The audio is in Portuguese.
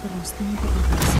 para os tempos.